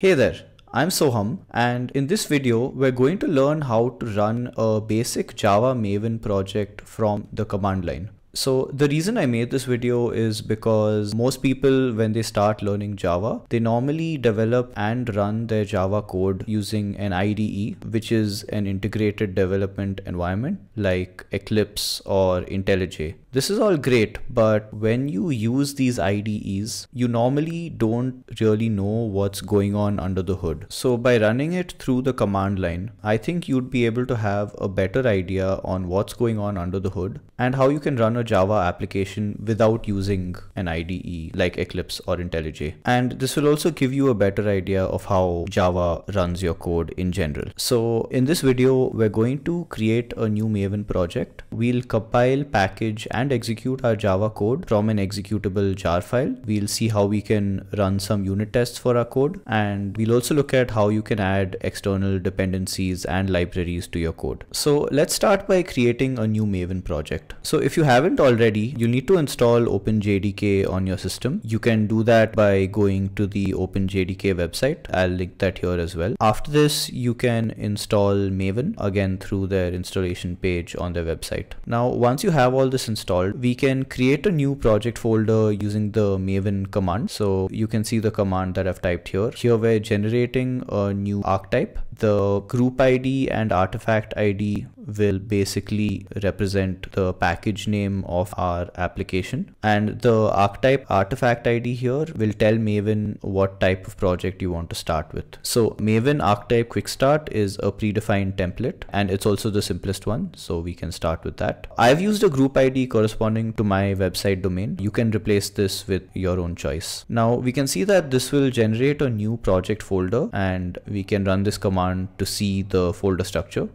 Hey there, I'm Soham and in this video we're going to learn how to run a basic Java Maven project from the command line. So the reason I made this video is because most people when they start learning Java, they normally develop and run their Java code using an IDE, which is an integrated development environment like Eclipse or IntelliJ. This is all great, but when you use these IDEs, you normally don't really know what's going on under the hood. So by running it through the command line, I think you'd be able to have a better idea on what's going on under the hood and how you can run a Java application without using an IDE like Eclipse or IntelliJ. And this will also give you a better idea of how Java runs your code in general. So in this video, we're going to create a new Maven project. We'll compile, package, and execute our Java code from an executable jar file. We'll see how we can run some unit tests for our code and we'll also look at how you can add external dependencies and libraries to your code. So let's start by creating a new Maven project. So if you haven't already, you need to install OpenJDK on your system. You can do that by going to the OpenJDK website. I'll link that here as well. After this, you can install Maven again through their installation page on their website. Now, once you have all this installed, installed, we can create a new project folder using the maven command. So you can see the command that I've typed here. Here we're generating a new archetype. The group ID and artifact ID will basically represent the package name of our application. And the archetype artifact ID here will tell Maven what type of project you want to start with. So Maven archetype quick start is a predefined template and it's also the simplest one. So we can start with that. I've used a group ID corresponding to my website domain. You can replace this with your own choice. Now we can see that this will generate a new project folder and we can run this command to see the folder structure.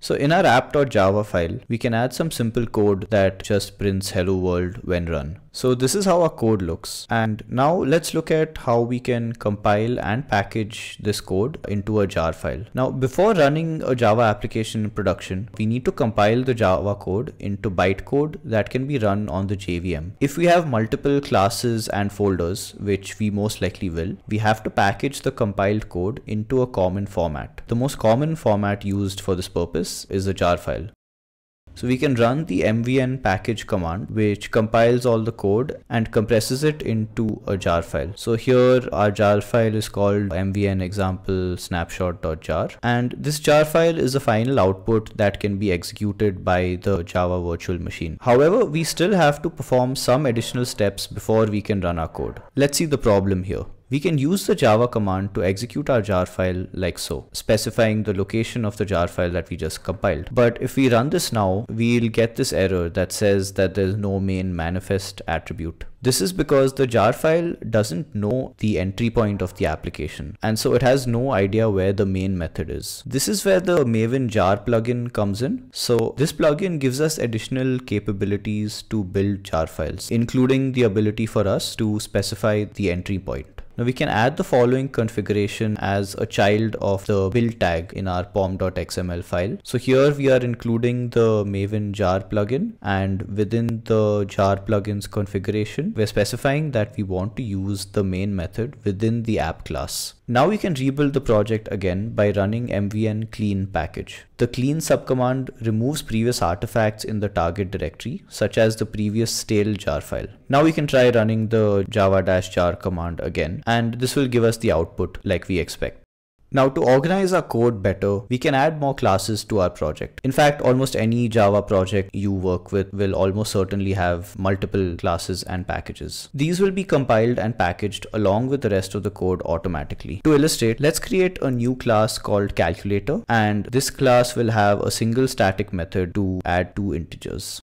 So in our app.java file, we can add some simple code that just prints hello world when run. So this is how our code looks. And now let's look at how we can compile and package this code into a jar file. Now before running a Java application in production, we need to compile the Java code into bytecode that can be run on the JVM. If we have multiple classes and folders, which we most likely will, we have to package the compiled code into a common format. The most common format used for this purpose is a jar file. So we can run the mvn package command which compiles all the code and compresses it into a jar file. So here our jar file is called mvn example snapshot.jar and this jar file is a final output that can be executed by the Java virtual machine. However, we still have to perform some additional steps before we can run our code. Let's see the problem here. We can use the java command to execute our jar file like so, specifying the location of the jar file that we just compiled. But if we run this now, we'll get this error that says that there's no main manifest attribute. This is because the jar file doesn't know the entry point of the application and so it has no idea where the main method is. This is where the Maven jar plugin comes in. So this plugin gives us additional capabilities to build jar files, including the ability for us to specify the entry point. Now we can add the following configuration as a child of the build tag in our pom.xml file. So here we are including the Maven jar plugin and within the jar plugins configuration, we're specifying that we want to use the main method within the app class. Now we can rebuild the project again by running mvn clean package. The clean subcommand removes previous artifacts in the target directory, such as the previous stale jar file. Now we can try running the java-jar command again, and this will give us the output like we expect. Now to organize our code better, we can add more classes to our project. In fact, almost any Java project you work with will almost certainly have multiple classes and packages. These will be compiled and packaged along with the rest of the code automatically. To illustrate, let's create a new class called calculator and this class will have a single static method to add two integers.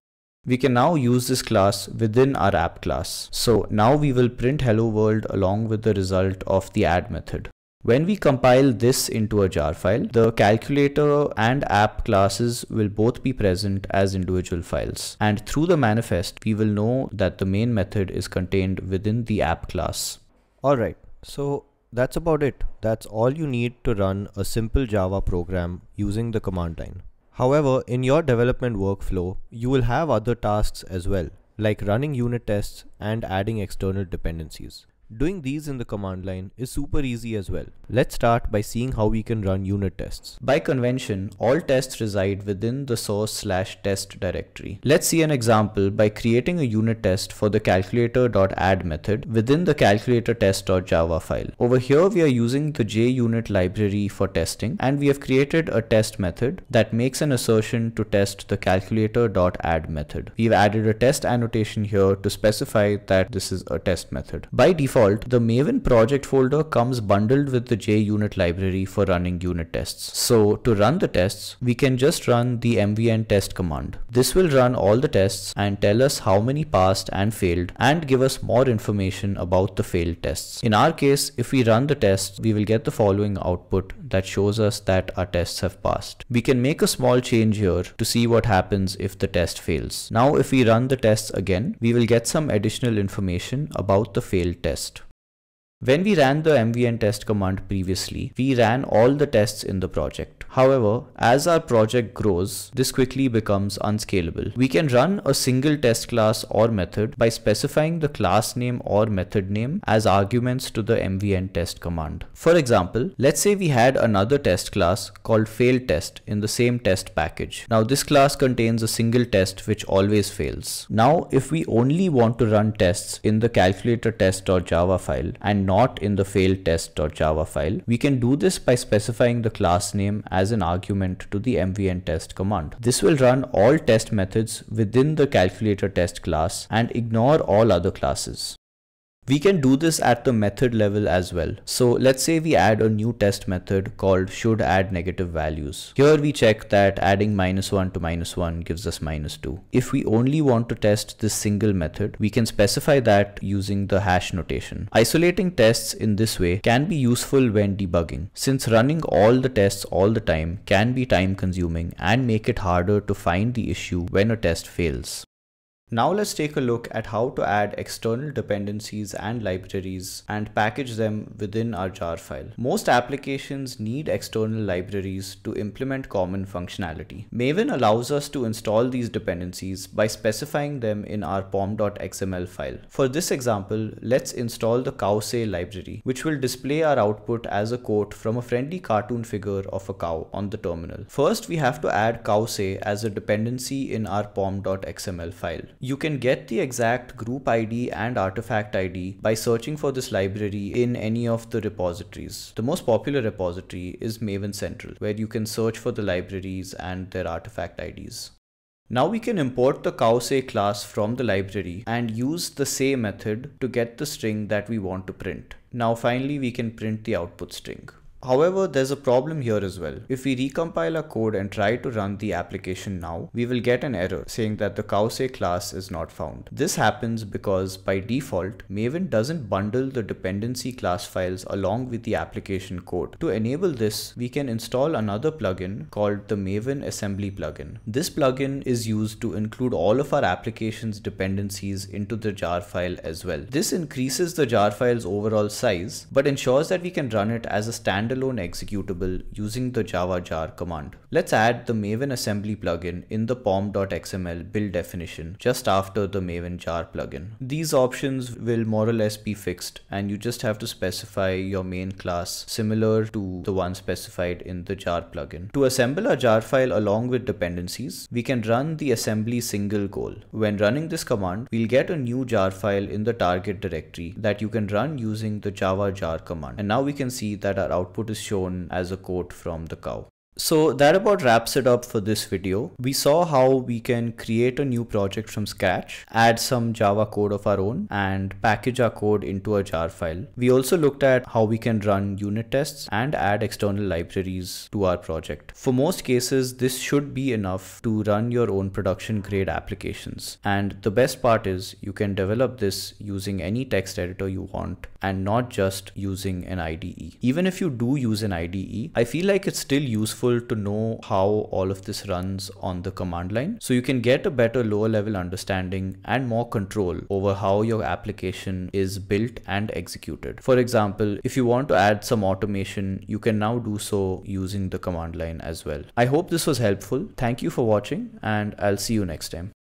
We can now use this class within our app class. So now we will print hello world along with the result of the add method. When we compile this into a jar file, the calculator and app classes will both be present as individual files. And through the manifest, we will know that the main method is contained within the app class. Alright, so that's about it. That's all you need to run a simple Java program using the command line. However, in your development workflow, you will have other tasks as well, like running unit tests and adding external dependencies. Doing these in the command line is super easy as well. Let's start by seeing how we can run unit tests. By convention, all tests reside within the source slash test directory. Let's see an example by creating a unit test for the calculator.add method within the calculator test.java file. Over here, we are using the JUnit library for testing and we have created a test method that makes an assertion to test the calculator.add method. We've added a test annotation here to specify that this is a test method. By default, default, the Maven project folder comes bundled with the JUnit library for running unit tests. So to run the tests, we can just run the mvn test command. This will run all the tests and tell us how many passed and failed and give us more information about the failed tests. In our case, if we run the tests, we will get the following output that shows us that our tests have passed. We can make a small change here to see what happens if the test fails. Now if we run the tests again, we will get some additional information about the failed test test. When we ran the mvn test command previously, we ran all the tests in the project. However, as our project grows, this quickly becomes unscalable. We can run a single test class or method by specifying the class name or method name as arguments to the mvn test command. For example, let's say we had another test class called fail test in the same test package. Now this class contains a single test which always fails. Now if we only want to run tests in the calculator test.java file and not in the fail test.java file, we can do this by specifying the class name as as an argument to the mvn test command. This will run all test methods within the calculator test class and ignore all other classes. We can do this at the method level as well. So let's say we add a new test method called should add negative values. Here we check that adding minus 1 to minus 1 gives us minus 2. If we only want to test this single method, we can specify that using the hash notation. Isolating tests in this way can be useful when debugging, since running all the tests all the time can be time consuming and make it harder to find the issue when a test fails. Now let's take a look at how to add external dependencies and libraries and package them within our jar file. Most applications need external libraries to implement common functionality. Maven allows us to install these dependencies by specifying them in our pom.xml file. For this example, let's install the cowsay library, which will display our output as a quote from a friendly cartoon figure of a cow on the terminal. First, we have to add cowsay as a dependency in our pom.xml file. You can get the exact group ID and artifact ID by searching for this library in any of the repositories. The most popular repository is Maven Central, where you can search for the libraries and their artifact IDs. Now we can import the cowsay class from the library and use the say method to get the string that we want to print. Now finally we can print the output string. However, there's a problem here as well. If we recompile our code and try to run the application now, we will get an error saying that the cowsay class is not found. This happens because by default, Maven doesn't bundle the dependency class files along with the application code. To enable this, we can install another plugin called the Maven assembly plugin. This plugin is used to include all of our application's dependencies into the jar file as well. This increases the jar file's overall size, but ensures that we can run it as a standard standalone executable using the java jar command. Let's add the Maven assembly plugin in the pom.xml build definition just after the Maven jar plugin. These options will more or less be fixed and you just have to specify your main class similar to the one specified in the jar plugin. To assemble a jar file along with dependencies, we can run the assembly single goal. When running this command, we'll get a new jar file in the target directory that you can run using the java jar command. And now we can see that our output output is shown as a quote from the cow. So that about wraps it up for this video. We saw how we can create a new project from scratch, add some Java code of our own and package our code into a jar file. We also looked at how we can run unit tests and add external libraries to our project. For most cases, this should be enough to run your own production grade applications. And the best part is you can develop this using any text editor you want and not just using an IDE. Even if you do use an IDE, I feel like it's still useful useful to know how all of this runs on the command line. So you can get a better lower level understanding and more control over how your application is built and executed. For example, if you want to add some automation, you can now do so using the command line as well. I hope this was helpful. Thank you for watching and I'll see you next time.